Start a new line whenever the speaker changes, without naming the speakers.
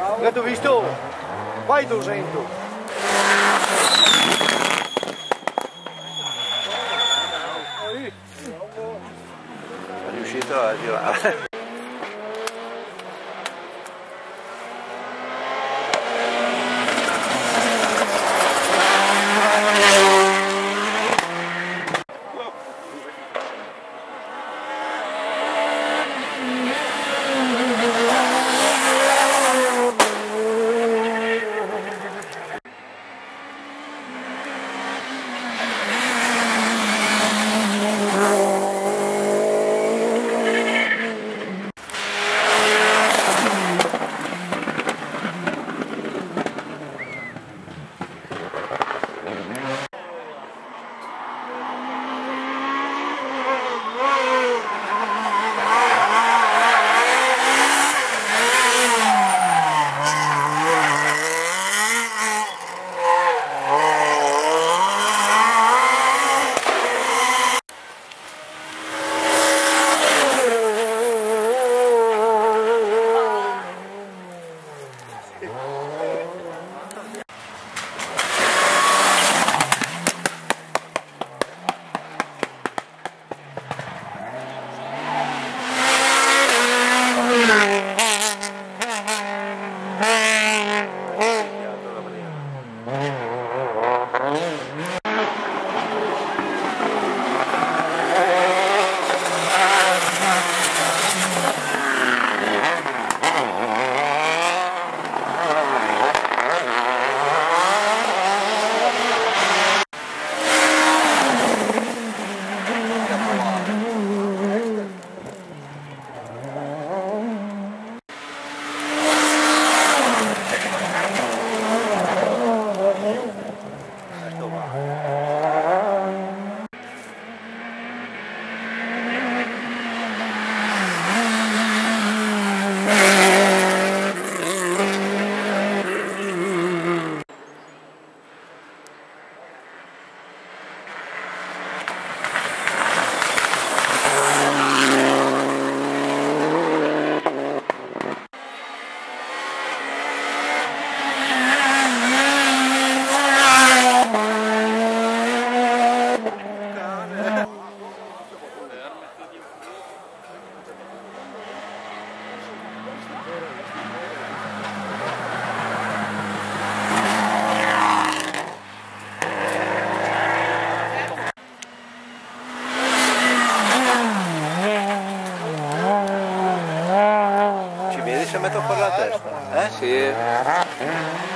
Tu visto? Vai 200.
È riuscito a girare. Yeah.